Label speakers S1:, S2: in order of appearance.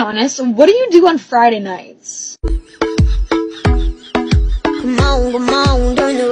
S1: honest, what do you do on Friday nights?
S2: Come on, come on, don't radio